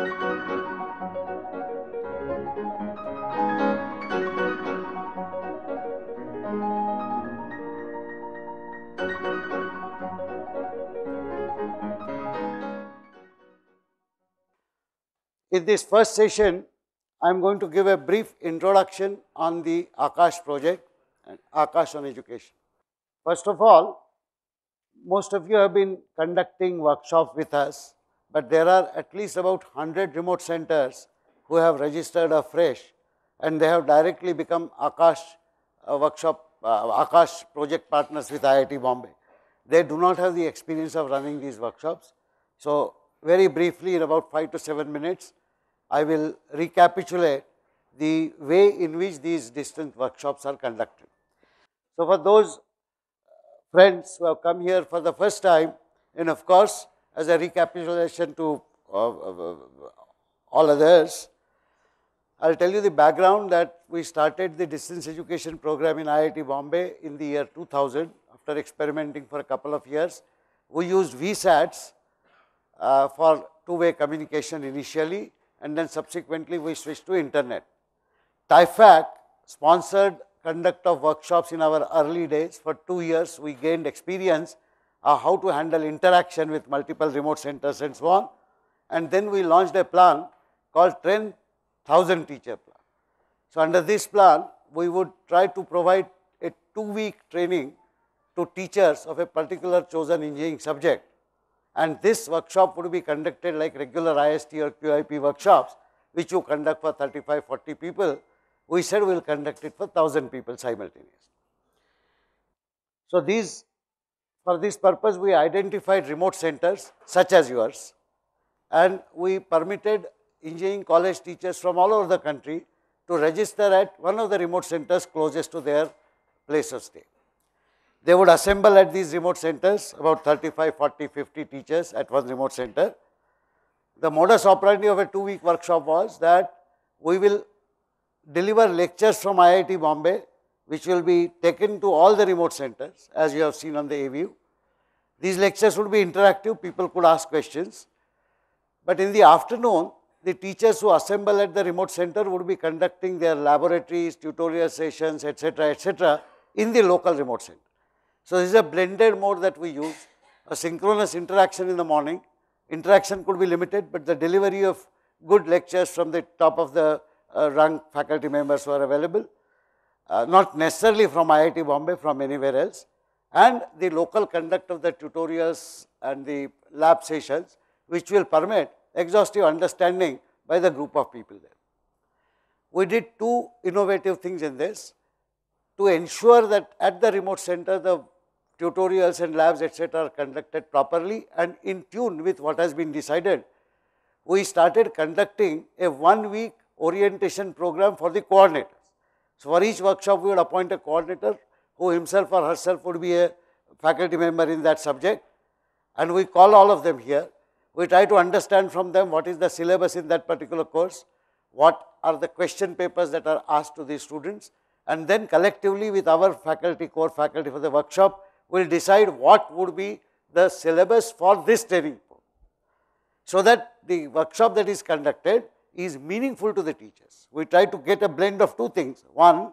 In this first session, I am going to give a brief introduction on the Aakash project and Aakash on education. First of all, most of you have been conducting workshops with us, but there are at least about 100 remote centers who have registered afresh and they have directly become Aakash uh, workshop, uh, Aakash project partners with IIT Bombay. They do not have the experience of running these workshops. So, very briefly in about 5 to 7 minutes, I will recapitulate the way in which these distant workshops are conducted. So, for those friends who have come here for the first time and of course, as a recapitulation to all others, I will tell you the background that we started the distance education program in IIT Bombay in the year 2000 after experimenting for a couple of years. We used VSATs uh, for two-way communication initially and then subsequently we switched to internet. TIFAC sponsored conduct of workshops in our early days. For two years, we gained experience of how to handle interaction with multiple remote centers and so on. And then we launched a plan called 10,000 teacher plan. So, under this plan, we would try to provide a two week training to teachers of a particular chosen engineering subject and this workshop would be conducted like regular IST or QIP workshops, which you conduct for 35, 40 people. We said we will conduct it for 1000 people simultaneously. So, these for this purpose we identified remote centers such as yours and we permitted engineering college teachers from all over the country to register at one of the remote centers closest to their place of stay. They would assemble at these remote centers about 35, 40, 50 teachers at one remote center. The modus operandi of a two week workshop was that we will deliver lectures from IIT Bombay which will be taken to all the remote centers as you have seen on the AView. These lectures would be interactive, people could ask questions. But in the afternoon, the teachers who assemble at the remote center would be conducting their laboratories, tutorial sessions, etc., etc., in the local remote center. So, this is a blended mode that we use, a synchronous interaction in the morning. Interaction could be limited, but the delivery of good lectures from the top of the uh, rank faculty members who are available, uh, not necessarily from IIT Bombay, from anywhere else, and the local conduct of the tutorials and the lab sessions, which will permit exhaustive understanding by the group of people there. We did two innovative things in this to ensure that at the remote center the tutorials and labs etc. are conducted properly and in tune with what has been decided. We started conducting a one week orientation program for the coordinators. So, for each workshop we would appoint a coordinator who himself or herself would be a faculty member in that subject and we call all of them here. We try to understand from them what is the syllabus in that particular course, what are the question papers that are asked to the students and then collectively with our faculty, core faculty for the workshop, we will decide what would be the syllabus for this training. So that the workshop that is conducted is meaningful to the teachers. We try to get a blend of two things. One,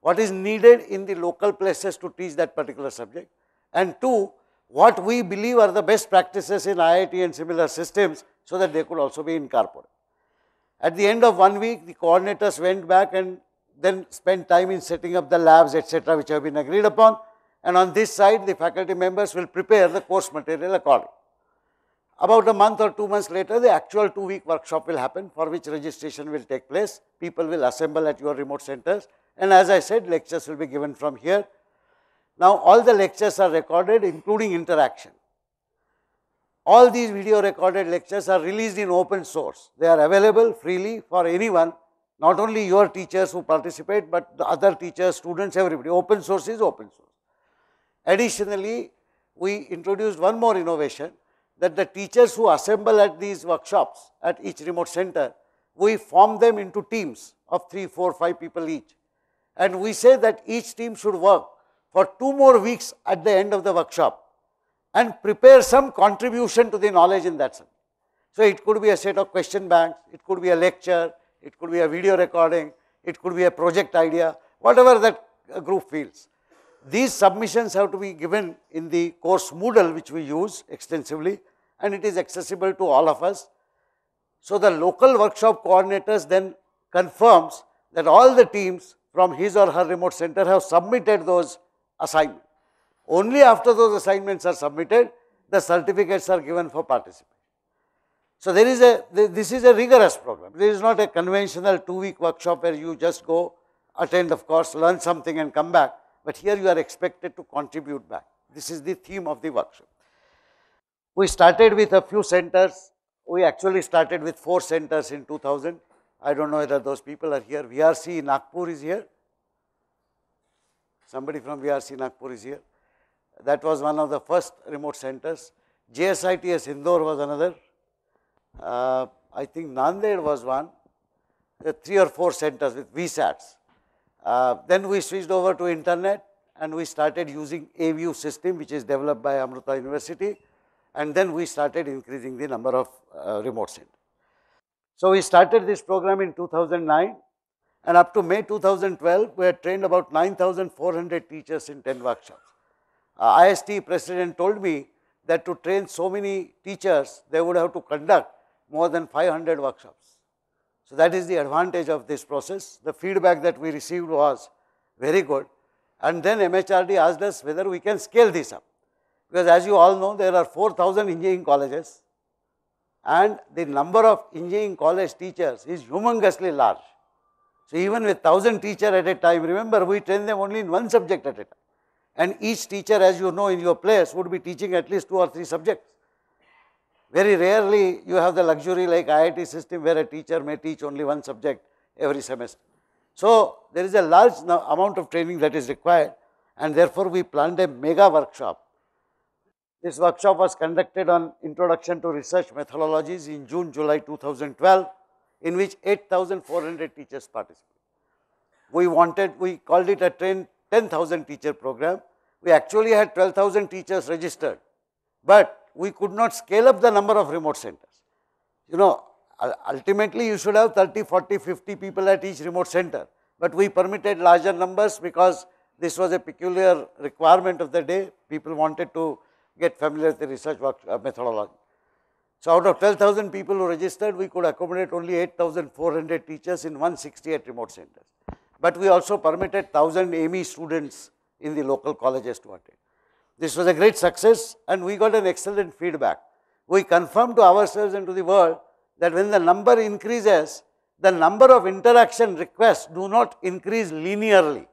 what is needed in the local places to teach that particular subject and two, what we believe are the best practices in IIT and similar systems so that they could also be incorporated. At the end of one week, the coordinators went back and then spent time in setting up the labs etc., which have been agreed upon and on this side the faculty members will prepare the course material accordingly. About a month or two months later the actual two week workshop will happen for which registration will take place, people will assemble at your remote centers and as I said lectures will be given from here. Now all the lectures are recorded including interaction. All these video recorded lectures are released in open source, they are available freely for anyone not only your teachers who participate, but the other teachers, students, everybody. Open source is open source. Additionally, we introduced one more innovation that the teachers who assemble at these workshops at each remote center, we form them into teams of 3, 4, 5 people each. And we say that each team should work for two more weeks at the end of the workshop and prepare some contribution to the knowledge in that subject. So, it could be a set of question banks, it could be a lecture, it could be a video recording, it could be a project idea, whatever that uh, group feels. These submissions have to be given in the course Moodle which we use extensively and it is accessible to all of us. So, the local workshop coordinators then confirms that all the teams from his or her remote center have submitted those assignments. Only after those assignments are submitted, the certificates are given for participation. So, there is a, this is a rigorous program. This is not a conventional two week workshop where you just go attend of course, learn something and come back, but here you are expected to contribute back. This is the theme of the workshop. We started with a few centers. We actually started with four centers in 2000. I do not know whether those people are here. VRC Nagpur is here. Somebody from VRC Nagpur is here. That was one of the first remote centers. SGSITS Indore was another. Uh, I think Nanded was one. Three or four centers with VSATs. Uh, then we switched over to internet and we started using AView system which is developed by Amrita University and then we started increasing the number of uh, remote centers. So, we started this program in 2009 and up to May 2012 we had trained about 9400 teachers in 10 workshops. Uh, IST president told me that to train so many teachers they would have to conduct more than 500 workshops. So, that is the advantage of this process. The feedback that we received was very good and then MHRD asked us whether we can scale this up. Because as you all know there are 4000 engineering colleges and the number of engineering college teachers is humongously large. So, even with 1000 teacher at a time, remember we train them only in one subject at a time and each teacher as you know in your place would be teaching at least two or three subjects. Very rarely you have the luxury like IIT system where a teacher may teach only one subject every semester. So, there is a large amount of training that is required and therefore, we planned a mega workshop. This workshop was conducted on introduction to research methodologies in June, July 2012 in which 8400 teachers participated. We wanted, we called it a 10,000 teacher program. We actually had 12,000 teachers registered, but we could not scale up the number of remote centers. You know, ultimately you should have 30, 40, 50 people at each remote center, but we permitted larger numbers because this was a peculiar requirement of the day. People wanted to get familiar with the research work, uh, methodology. So, out of 12,000 people who registered, we could accommodate only 8,400 teachers in 168 remote centers. But we also permitted 1000 AME students in the local colleges to attend. This was a great success and we got an excellent feedback. We confirmed to ourselves and to the world that when the number increases, the number of interaction requests do not increase linearly.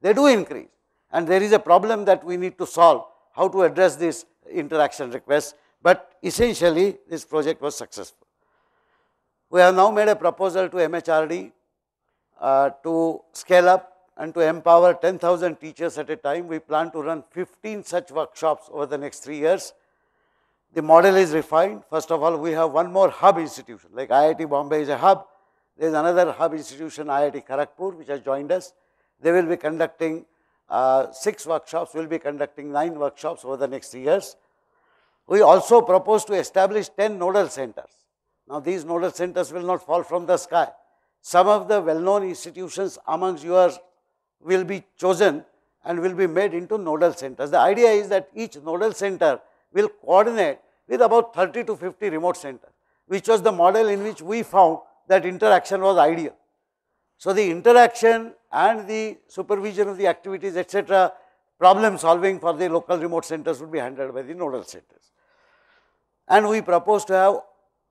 They do increase and there is a problem that we need to solve how to address this interaction requests, but essentially this project was successful. We have now made a proposal to MHRD uh, to scale up and to empower 10,000 teachers at a time. We plan to run 15 such workshops over the next 3 years. The model is refined. First of all, we have one more hub institution like IIT Bombay is a hub. There is another hub institution IIT Kharagpur which has joined us. They will be conducting uh, 6 workshops, we will be conducting 9 workshops over the next 3 years. We also propose to establish 10 nodal centers. Now, these nodal centers will not fall from the sky. Some of the well known institutions amongst yours will be chosen and will be made into nodal centers. The idea is that each nodal center will coordinate with about 30 to 50 remote centers, which was the model in which we found that interaction was ideal. So, the interaction and the supervision of the activities etc., problem solving for the local remote centers would be handled by the nodal centers. And we propose to have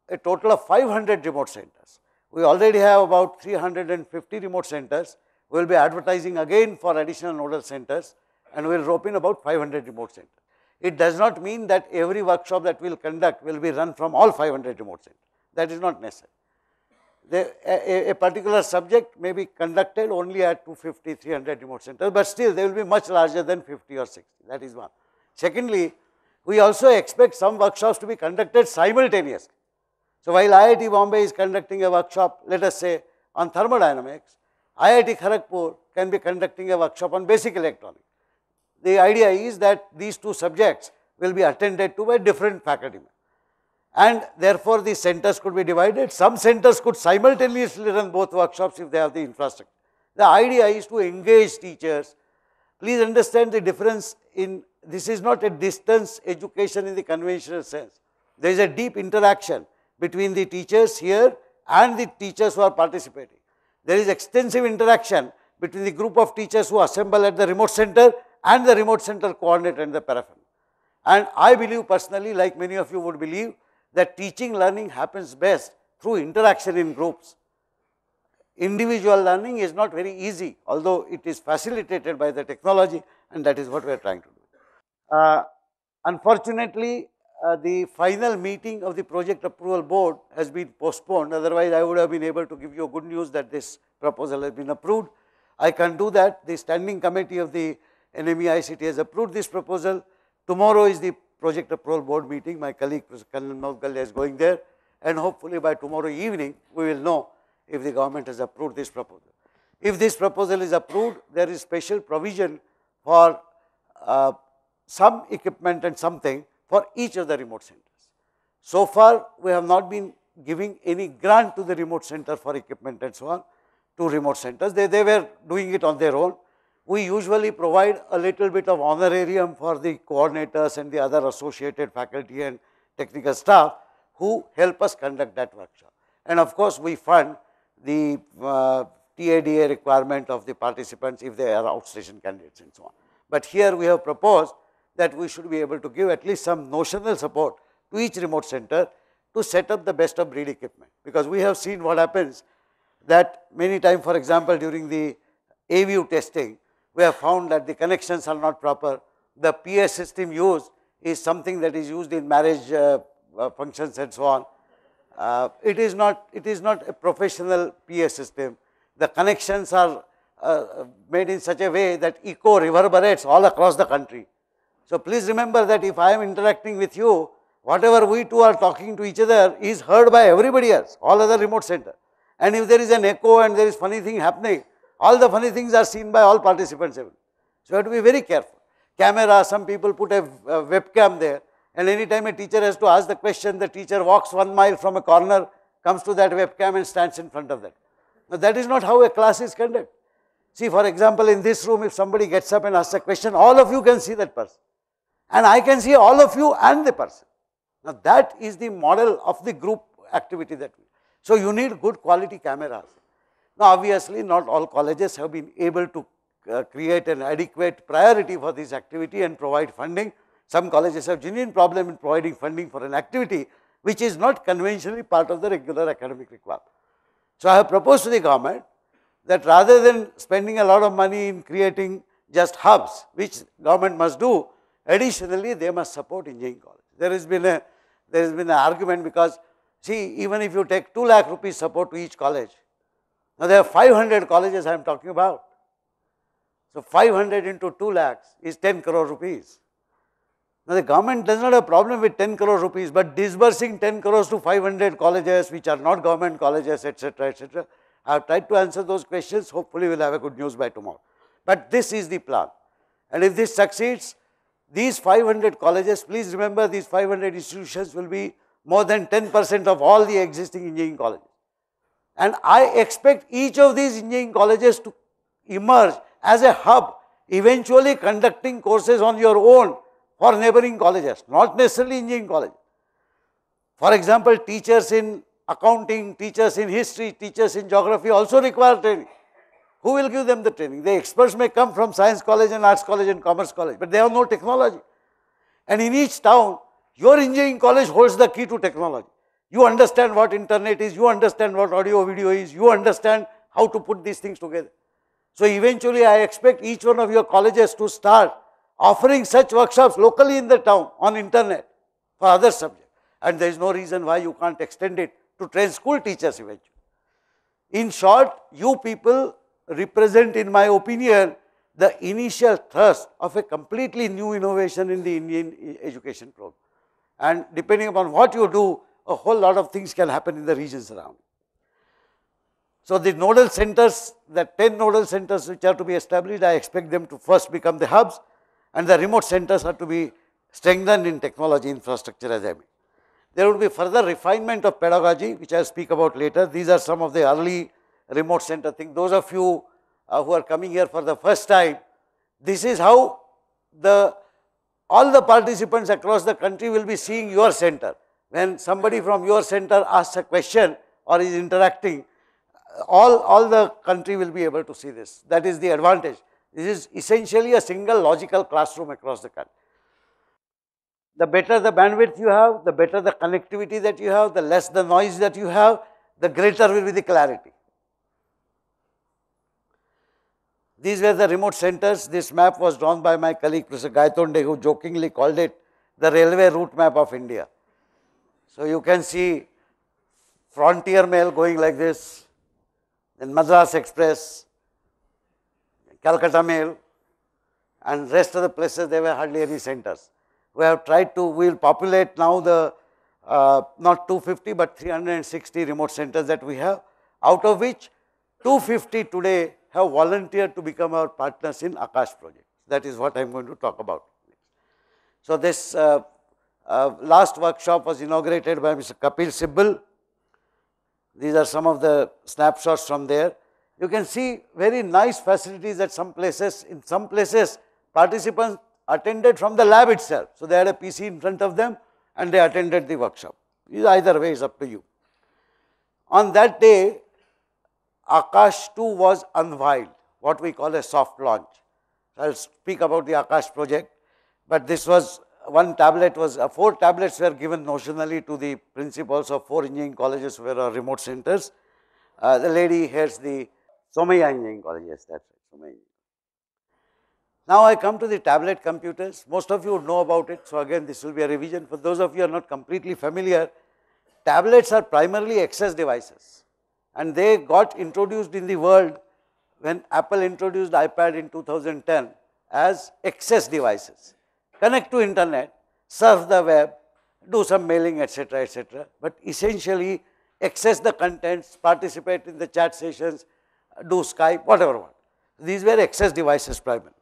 a total of 500 remote centers. We already have about 350 remote centers we will be advertising again for additional nodal centers and we will rope in about 500 remote centers. It does not mean that every workshop that we will conduct will be run from all 500 remote centers. That is not necessary. The, a, a, particular subject may be conducted only at 250, 300 remote centers, but still they will be much larger than 50 or 60. That is one. Secondly, we also expect some workshops to be conducted simultaneously. So, while IIT Bombay is conducting a workshop, let us say on thermodynamics, IIT Kharagpur can be conducting a workshop on basic electronics. The idea is that these two subjects will be attended to by different faculty. and therefore the centers could be divided. Some centers could simultaneously run both workshops if they have the infrastructure. The idea is to engage teachers. Please understand the difference in this is not a distance education in the conventional sense. There is a deep interaction between the teachers here and the teachers who are participating. There is extensive interaction between the group of teachers who assemble at the remote center and the remote center coordinator and the paraffin. And I believe personally, like many of you would believe, that teaching learning happens best through interaction in groups. Individual learning is not very easy, although it is facilitated by the technology and that is what we are trying to do. Uh, unfortunately, uh, the final meeting of the project approval board has been postponed, otherwise I would have been able to give you good news that this proposal has been approved. I can do that, the standing committee of the NME ICT has approved this proposal. Tomorrow is the project approval board meeting, my colleague Kannan Moudgalya is going there and hopefully by tomorrow evening we will know if the government has approved this proposal. If this proposal is approved, there is special provision for uh, some equipment and something for each of the remote centers. So far, we have not been giving any grant to the remote center for equipment and so on to remote centers. They, they were doing it on their own. We usually provide a little bit of honorarium for the coordinators and the other associated faculty and technical staff who help us conduct that workshop. And of course, we fund the uh, TADA requirement of the participants if they are outstation candidates and so on. But here we have proposed that we should be able to give at least some notional support to each remote center to set up the best of breed equipment. Because we have seen what happens that many times for example, during the AView testing, we have found that the connections are not proper. The PS system used is something that is used in marriage uh, uh, functions and so on. Uh, it is not it is not a professional PS system. The connections are uh, made in such a way that echo reverberates all across the country. So please remember that if I am interacting with you, whatever we two are talking to each other is heard by everybody else, all other remote center. And if there is an echo and there is funny thing happening, all the funny things are seen by all participants. So you have to be very careful. Camera, some people put a, a webcam there and anytime a teacher has to ask the question, the teacher walks one mile from a corner, comes to that webcam and stands in front of that. Now that is not how a class is conducted. See for example, in this room if somebody gets up and asks a question, all of you can see that person. And I can see all of you and the person. Now that is the model of the group activity that we. So you need good quality cameras. Now obviously not all colleges have been able to uh, create an adequate priority for this activity and provide funding. Some colleges have genuine problem in providing funding for an activity which is not conventionally part of the regular academic requirement. So I have proposed to the government that rather than spending a lot of money in creating just hubs, which government must do, additionally they must support engineering college. There has been a there has been an argument because see even if you take 2 lakh rupees support to each college, now there are 500 colleges I am talking about. So 500 into 2 lakhs is 10 crore rupees. Now, the government does not have a problem with 10 crore rupees, but disbursing 10 crores to 500 colleges which are not government colleges, etc., etc. I have tried to answer those questions. Hopefully, we will have a good news by tomorrow. But this is the plan. And if this succeeds, these 500 colleges, please remember these 500 institutions will be more than 10 percent of all the existing engineering colleges. And I expect each of these engineering colleges to emerge as a hub, eventually conducting courses on your own for neighboring colleges, not necessarily engineering colleges. For example, teachers in accounting, teachers in history, teachers in geography also require training. Who will give them the training? The experts may come from science college and arts college and commerce college, but they have no technology. And in each town, your engineering college holds the key to technology. You understand what internet is, you understand what audio video is, you understand how to put these things together. So eventually I expect each one of your colleges to start offering such workshops locally in the town on internet for other subjects. And there is no reason why you can't extend it to train school teachers eventually. In short, you people represent, in my opinion, the initial thrust of a completely new innovation in the Indian education program. And depending upon what you do, a whole lot of things can happen in the regions around. So the nodal centers, the 10 nodal centers which are to be established, I expect them to first become the hubs and the remote centers are to be strengthened in technology infrastructure as I mean. There would be further refinement of pedagogy, which I will speak about later. These are some of the early remote center things. Those of you uh, who are coming here for the first time, this is how the all the participants across the country will be seeing your center. When somebody from your center asks a question or is interacting, all, all the country will be able to see this. That is the advantage. This is essentially a single logical classroom across the country. The better the bandwidth you have, the better the connectivity that you have, the less the noise that you have, the greater will be the clarity. These were the remote centers. This map was drawn by my colleague Professor Gaitonde who jokingly called it the railway route map of India. So you can see Frontier Mail going like this, then Madras Express, Calcutta Mail and rest of the places there were hardly any centers. We have tried to, we will populate now the uh, not 250 but 360 remote centers that we have, out of which 250 today have volunteered to become our partners in Aakash project. That is what I am going to talk about. So, this uh, uh, last workshop was inaugurated by Mr. Kapil Sibal. These are some of the snapshots from there. You can see very nice facilities at some places. In some places, participants attended from the lab itself. So, they had a PC in front of them and they attended the workshop. Either way is up to you. On that day, Aakash 2 was unveiled, what we call a soft launch. I will speak about the Aakash project, but this was one tablet was, uh, four tablets were given notionally to the principals of four engineering colleges where are remote centers. Uh, the lady heads the Somaiya Engineering College, yes, that's right, Now I come to the tablet computers. Most of you would know about it. So again, this will be a revision. For those of you who are not completely familiar, tablets are primarily access devices and they got introduced in the world when Apple introduced iPad in 2010 as access devices. Connect to internet, surf the web, do some mailing etc., etc., but essentially access the contents, participate in the chat sessions, do Skype, whatever one. These were access devices primarily.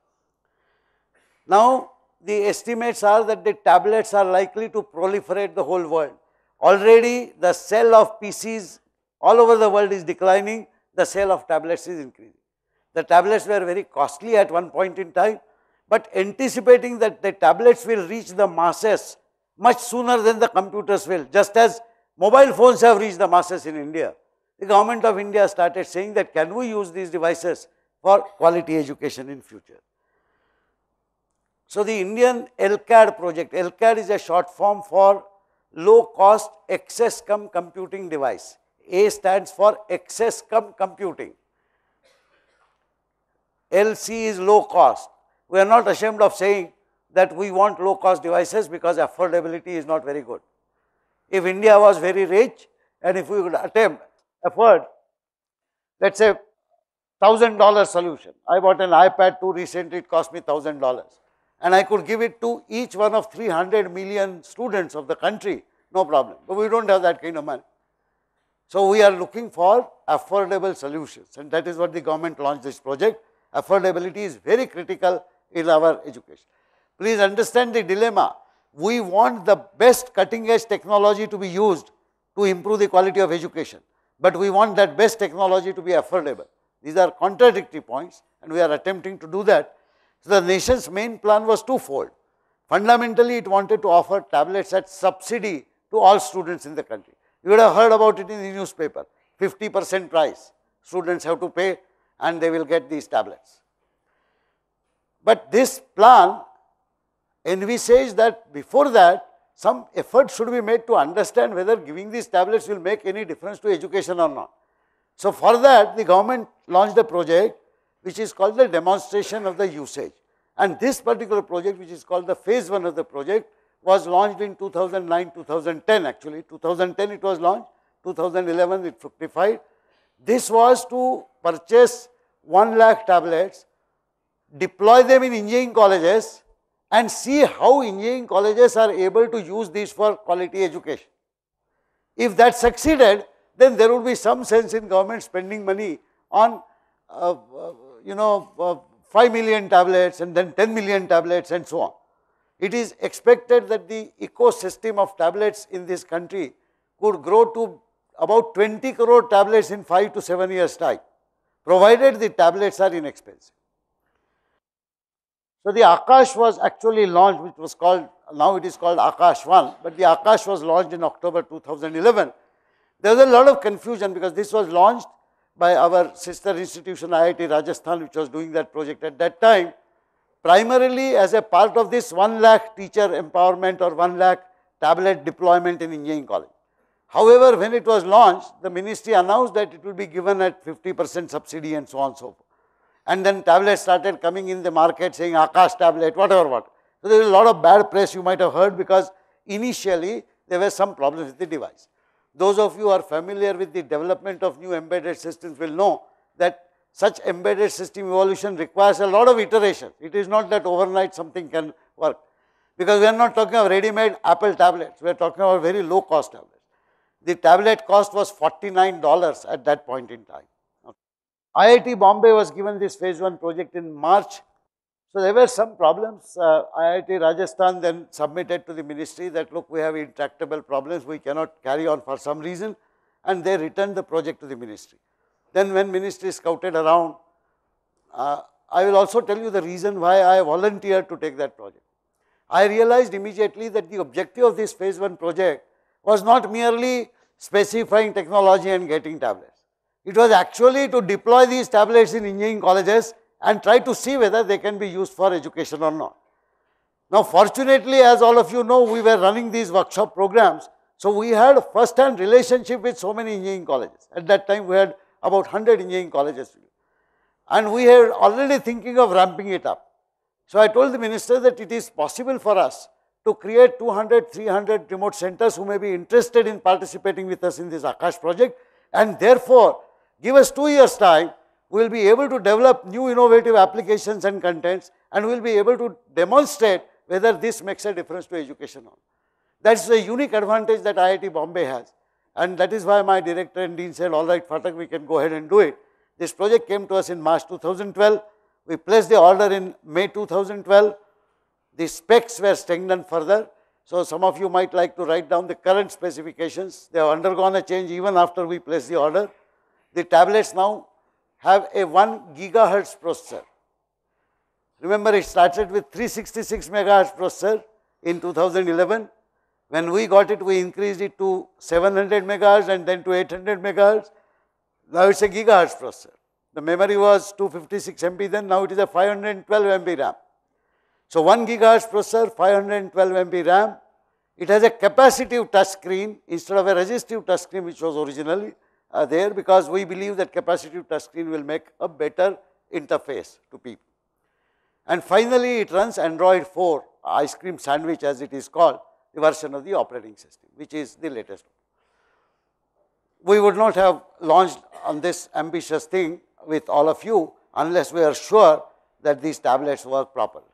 Now, the estimates are that the tablets are likely to proliferate the whole world. Already the sale of PCs all over the world is declining, the sale of tablets is increasing. The tablets were very costly at one point in time, but anticipating that the tablets will reach the masses much sooner than the computers will, just as mobile phones have reached the masses in India. The government of India started saying that can we use these devices for quality education in future. So, the Indian LCAD project, LCAD is a short form for low cost access come computing device. A stands for access cum computing. LC is low cost. We are not ashamed of saying that we want low cost devices because affordability is not very good. If India was very rich and if we could attempt, afford, let us say thousand dollar solution. I bought an iPad 2 recently, it cost me thousand dollars and I could give it to each one of 300 million students of the country, no problem. But we do not have that kind of money. So, we are looking for affordable solutions and that is what the government launched this project. Affordability is very critical in our education. Please understand the dilemma. We want the best cutting edge technology to be used to improve the quality of education, but we want that best technology to be affordable. These are contradictory points and we are attempting to do that. So, the nation's main plan was twofold. Fundamentally, it wanted to offer tablets at subsidy to all students in the country. You would have heard about it in the newspaper, 50 percent price students have to pay and they will get these tablets. But this plan envisages that before that some effort should be made to understand whether giving these tablets will make any difference to education or not. So, for that the government launched a project which is called the demonstration of the usage and this particular project which is called the phase 1 of the project was launched in 2009, 2010 actually. 2010 it was launched, 2011 it fructified. This was to purchase 1 lakh tablets, deploy them in engineering colleges and see how engineering colleges are able to use these for quality education. If that succeeded, then there would be some sense in government spending money on uh, uh, you know uh, 5 million tablets and then 10 million tablets and so on. It is expected that the ecosystem of tablets in this country could grow to about 20 crore tablets in 5 to 7 years time, provided the tablets are inexpensive. So, the Aakash was actually launched which was called, now it is called Aakash 1, but the Aakash was launched in October 2011. There was a lot of confusion because this was launched by our sister institution IIT Rajasthan which was doing that project at that time primarily as a part of this 1 lakh teacher empowerment or 1 lakh tablet deployment in engineering college. However, when it was launched, the ministry announced that it will be given at 50 percent subsidy and so on and so forth. And then tablets started coming in the market saying Aakash tablet, whatever, what. So, there is a lot of bad press you might have heard because initially there were some problems with the device. Those of you who are familiar with the development of new embedded systems will know that such embedded system evolution requires a lot of iteration. It is not that overnight something can work because we are not talking of ready-made Apple tablets, we are talking about very low cost tablets. The tablet cost was $49 at that point in time. Okay. IIT Bombay was given this phase 1 project in March. So, there were some problems. Uh, IIT Rajasthan then submitted to the ministry that look we have intractable problems, we cannot carry on for some reason and they returned the project to the ministry. Then when ministry scouted around, uh, I will also tell you the reason why I volunteered to take that project. I realized immediately that the objective of this phase 1 project was not merely specifying technology and getting tablets. It was actually to deploy these tablets in engineering colleges and try to see whether they can be used for education or not. Now, fortunately, as all of you know, we were running these workshop programs. So, we had first hand relationship with so many engineering colleges. At that time, we had about 100 engineering colleges and we are already thinking of ramping it up. So, I told the minister that it is possible for us to create 200, 300 remote centers who may be interested in participating with us in this Aakash project and therefore, give us 2 years time, we will be able to develop new innovative applications and contents and we will be able to demonstrate whether this makes a difference to education or not. That is a unique advantage that IIT Bombay has and that is why my director and dean said, all right, Phatak, we can go ahead and do it. This project came to us in March 2012. We placed the order in May 2012. The specs were strengthened further. So, some of you might like to write down the current specifications. They have undergone a change even after we placed the order. The tablets now have a 1 gigahertz processor. Remember, it started with 366 megahertz processor in 2011. When we got it, we increased it to 700 megahertz and then to 800 megahertz. Now it's a gigahertz processor. The memory was 256 MB then, now it is a 512 MB RAM. So 1 gigahertz processor, 512 MB RAM. It has a capacitive touch screen instead of a resistive touch screen which was originally uh, there because we believe that capacitive touch screen will make a better interface to people. And finally, it runs Android 4 ice cream sandwich as it is called version of the operating system, which is the latest. We would not have launched on this ambitious thing with all of you unless we are sure that these tablets work properly.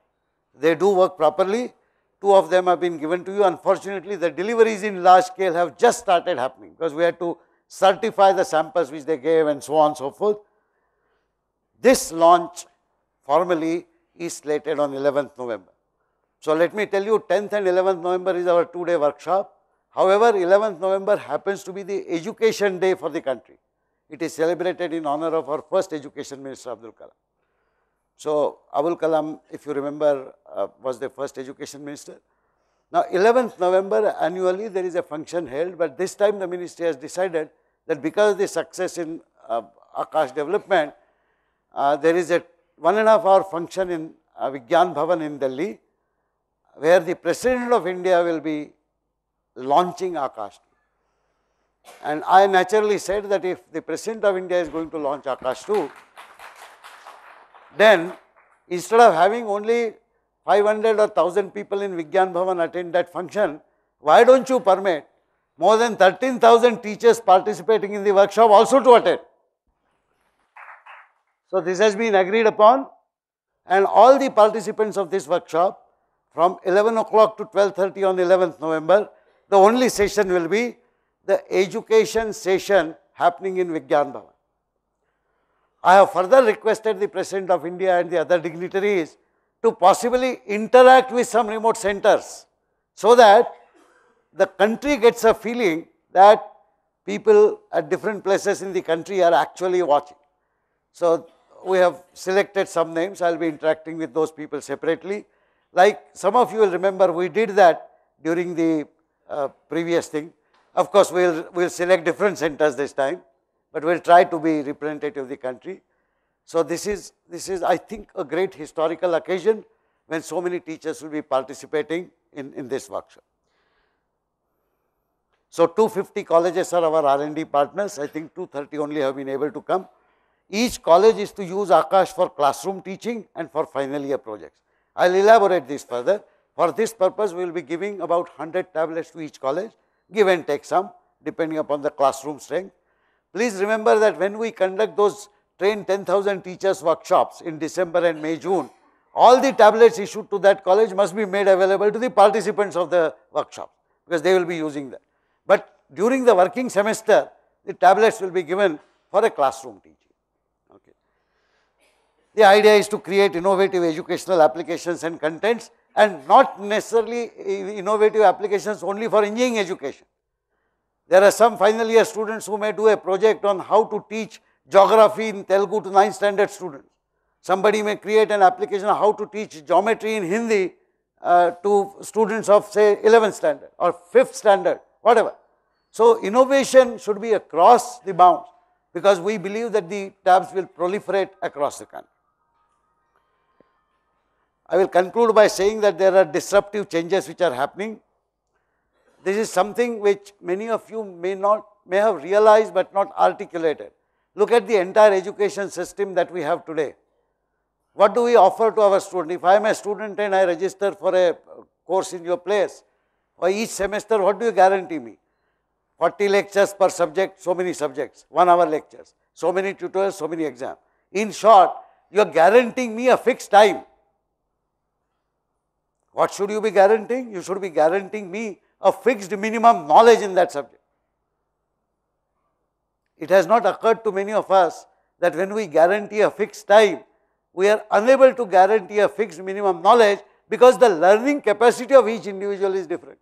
They do work properly. Two of them have been given to you. Unfortunately, the deliveries in large scale have just started happening because we had to certify the samples which they gave and so on and so forth. This launch formally is slated on 11th November. So, let me tell you 10th and 11th November is our two day workshop. However, 11th November happens to be the education day for the country. It is celebrated in honor of our first education minister Abdul Kalam. So, Abdul Kalam if you remember uh, was the first education minister. Now, 11th November annually there is a function held, but this time the ministry has decided that because of the success in uh, Aakash development, uh, there is a one and a half hour function in uh, Vigyan Bhavan in Delhi where the President of India will be launching Aakash. And I naturally said that if the President of India is going to launch Aakash 2, then instead of having only 500 or 1000 people in Vigyan Bhavan attend that function, why don't you permit more than 13,000 teachers participating in the workshop also to attend? So, this has been agreed upon and all the participants of this workshop from 11 o'clock to 12.30 on 11th November, the only session will be the education session happening in Vigyan Bhavan. I have further requested the President of India and the other dignitaries to possibly interact with some remote centers so that the country gets a feeling that people at different places in the country are actually watching. So, we have selected some names, I will be interacting with those people separately. Like some of you will remember, we did that during the uh, previous thing. Of course, we will we'll select different centers this time, but we will try to be representative of the country. So, this is, this is I think a great historical occasion when so many teachers will be participating in, in this workshop. So, 250 colleges are our R&D partners, I think 230 only have been able to come. Each college is to use Aakash for classroom teaching and for final year projects. I will elaborate this further. For this purpose, we will be giving about 100 tablets to each college, give and take some depending upon the classroom strength. Please remember that when we conduct those train 10,000 teachers workshops in December and May, June, all the tablets issued to that college must be made available to the participants of the workshop because they will be using that. But during the working semester, the tablets will be given for a classroom teaching. The idea is to create innovative educational applications and contents and not necessarily innovative applications only for engineering education. There are some final year students who may do a project on how to teach geography in Telugu to 9th standard students. Somebody may create an application on how to teach geometry in Hindi uh, to students of say 11th standard or 5th standard, whatever. So, innovation should be across the bounds because we believe that the tabs will proliferate across the country. I will conclude by saying that there are disruptive changes which are happening. This is something which many of you may not may have realized but not articulated. Look at the entire education system that we have today. What do we offer to our student? If I am a student and I register for a course in your place, or each semester, what do you guarantee me? 40 lectures per subject, so many subjects, 1 hour lectures, so many tutorials, so many exams. In short, you are guaranteeing me a fixed time. What should you be guaranteeing? You should be guaranteeing me a fixed minimum knowledge in that subject. It has not occurred to many of us that when we guarantee a fixed time, we are unable to guarantee a fixed minimum knowledge because the learning capacity of each individual is different.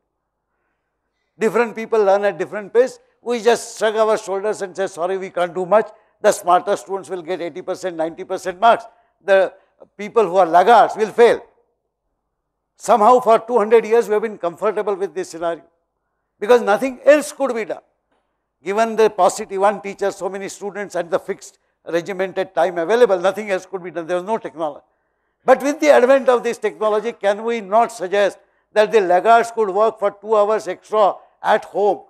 Different people learn at different pace. We just shrug our shoulders and say, sorry, we can't do much. The smarter students will get 80%, 90% marks. The people who are laggards will fail. Somehow for 200 years we have been comfortable with this scenario because nothing else could be done. Given the paucity, one teacher, so many students and the fixed regimented time available, nothing else could be done, there was no technology. But with the advent of this technology, can we not suggest that the laggards could work for 2 hours extra at home,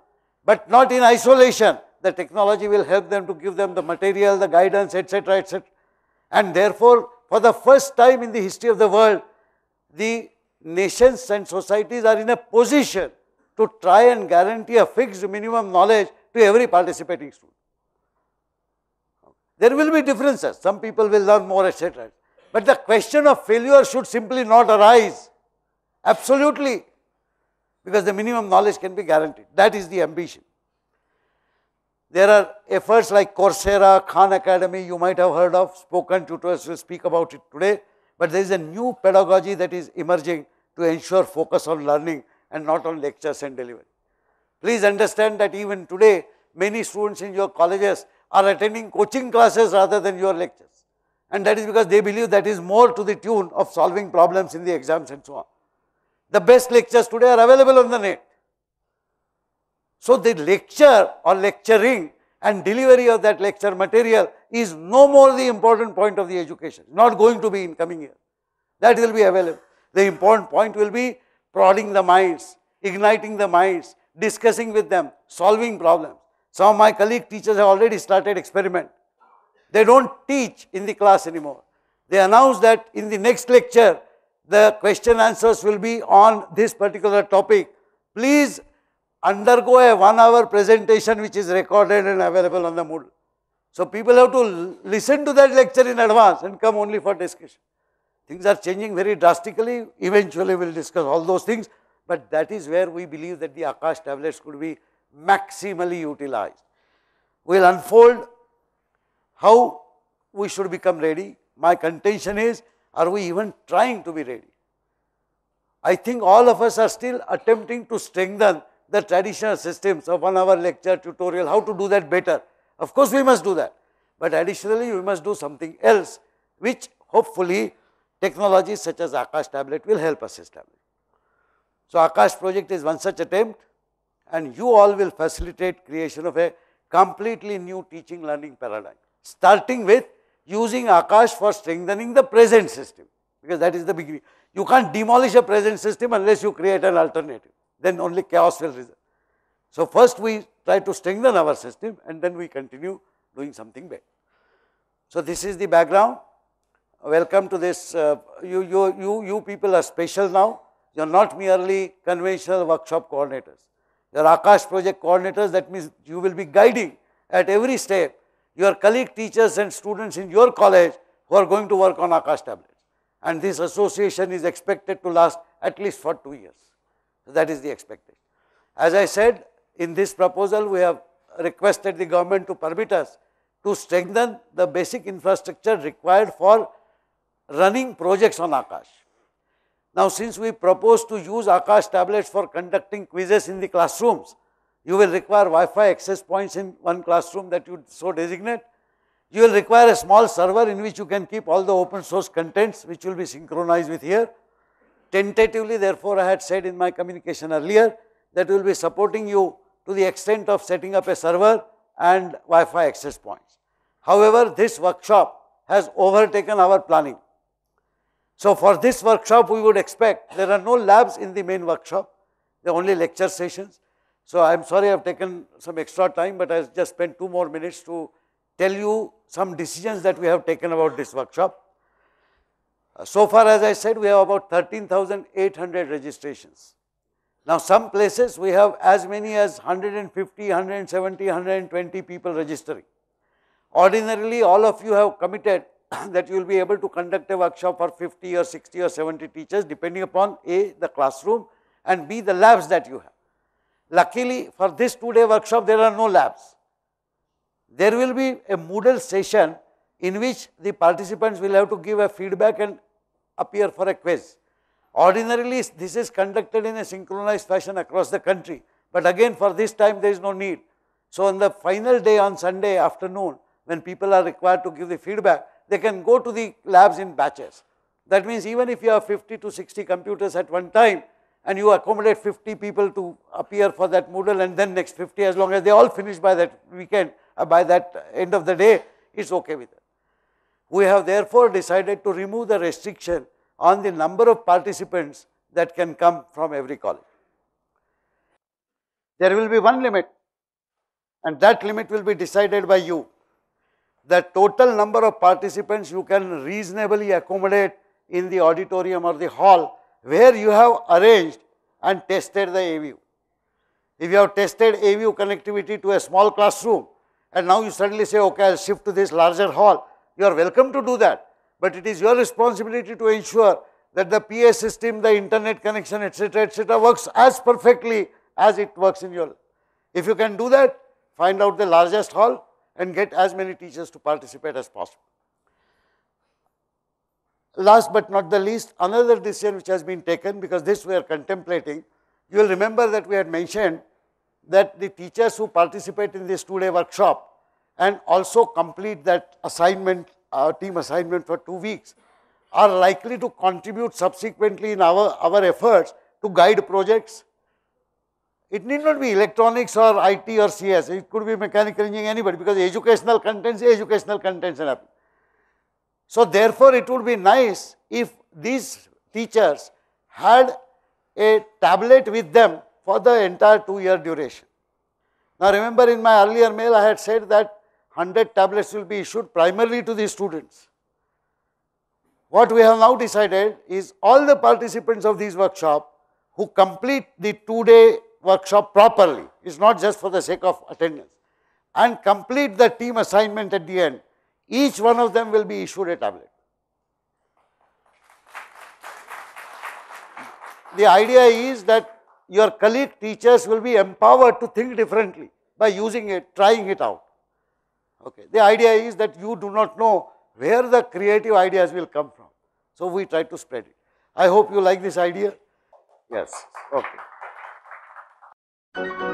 but not in isolation. The technology will help them to give them the material, the guidance, etc., etc. And therefore, for the first time in the history of the world, the nations and societies are in a position to try and guarantee a fixed minimum knowledge to every participating student. There will be differences, some people will learn more etc. But the question of failure should simply not arise, absolutely, because the minimum knowledge can be guaranteed. That is the ambition. There are efforts like Coursera, Khan Academy, you might have heard of, spoken tutors will speak about it today, but there is a new pedagogy that is emerging to ensure focus on learning and not on lectures and delivery. Please understand that even today, many students in your colleges are attending coaching classes rather than your lectures. And that is because they believe that is more to the tune of solving problems in the exams and so on. The best lectures today are available on the net. So, the lecture or lecturing and delivery of that lecture material is no more the important point of the education, not going to be in coming year. That will be available. The important point will be prodding the minds, igniting the minds, discussing with them, solving problems. Some of my colleague teachers have already started experiment. They don't teach in the class anymore. They announce that in the next lecture, the question answers will be on this particular topic. Please undergo a one hour presentation which is recorded and available on the Moodle. So people have to listen to that lecture in advance and come only for discussion. Things are changing very drastically. Eventually we'll discuss all those things. But that is where we believe that the Aakash tablets could be maximally utilized. We will unfold how we should become ready. My contention is Are we even trying to be ready? I think all of us are still attempting to strengthen the traditional systems of one hour lecture, tutorial, how to do that better. Of course, we must do that. But additionally, we must do something else, which hopefully technologies such as Aakash tablet will help us establish. So, Aakash project is one such attempt and you all will facilitate creation of a completely new teaching learning paradigm, starting with using Aakash for strengthening the present system, because that is the beginning. You can't demolish a present system unless you create an alternative, then only chaos will result. So, first we try to strengthen our system and then we continue doing something better. So, this is the background. Welcome to this, uh, you, you, you, you people are special now. You are not merely conventional workshop coordinators. You are Aakash project coordinators, that means you will be guiding at every step your colleague teachers and students in your college who are going to work on Aakash tablets. And this association is expected to last at least for two years. That is the expectation. As I said, in this proposal, we have requested the government to permit us to strengthen the basic infrastructure required for running projects on Aakash. Now, since we propose to use Aakash tablets for conducting quizzes in the classrooms, you will require Wi-Fi access points in one classroom that you so designate. You will require a small server in which you can keep all the open source contents which will be synchronized with here. Tentatively, therefore, I had said in my communication earlier that we will be supporting you to the extent of setting up a server and Wi-Fi access points. However, this workshop has overtaken our planning. So, for this workshop we would expect there are no labs in the main workshop, they are only lecture sessions. So, I am sorry I have taken some extra time, but I just spent two more minutes to tell you some decisions that we have taken about this workshop. So far as I said we have about 13,800 registrations. Now, some places we have as many as 150, 170, 120 people registering. Ordinarily all of you have committed that you will be able to conduct a workshop for 50 or 60 or 70 teachers depending upon A the classroom and B the labs that you have. Luckily for this two day workshop there are no labs. There will be a Moodle session in which the participants will have to give a feedback and appear for a quiz. Ordinarily this is conducted in a synchronized fashion across the country, but again for this time there is no need. So on the final day on Sunday afternoon when people are required to give the feedback, they can go to the labs in batches. That means even if you have 50 to 60 computers at one time and you accommodate 50 people to appear for that Moodle and then next 50 as long as they all finish by that weekend, uh, by that end of the day, it's okay with it. We have therefore decided to remove the restriction on the number of participants that can come from every college. There will be one limit and that limit will be decided by you the total number of participants you can reasonably accommodate in the auditorium or the hall where you have arranged and tested the AView. If you have tested AView connectivity to a small classroom and now you suddenly say, okay, I will shift to this larger hall, you are welcome to do that. But it is your responsibility to ensure that the PA system, the internet connection, etc., etc., works as perfectly as it works in your. If you can do that, find out the largest hall, and get as many teachers to participate as possible. Last but not the least, another decision which has been taken because this we are contemplating, you will remember that we had mentioned that the teachers who participate in this two day workshop and also complete that assignment, uh, team assignment for two weeks are likely to contribute subsequently in our, our efforts to guide projects, it need not be electronics or IT or CS, it could be mechanical engineering, anybody, because educational contents, educational contents happening. So therefore, it would be nice if these teachers had a tablet with them for the entire two year duration. Now remember in my earlier mail, I had said that 100 tablets will be issued primarily to the students. What we have now decided is all the participants of this workshop who complete the two day workshop properly, it's not just for the sake of attendance, and complete the team assignment at the end, each one of them will be issued a tablet. The idea is that your colleague teachers will be empowered to think differently by using it, trying it out. Okay. The idea is that you do not know where the creative ideas will come from. So we try to spread it. I hope you like this idea. Yes. Okay. Thank you.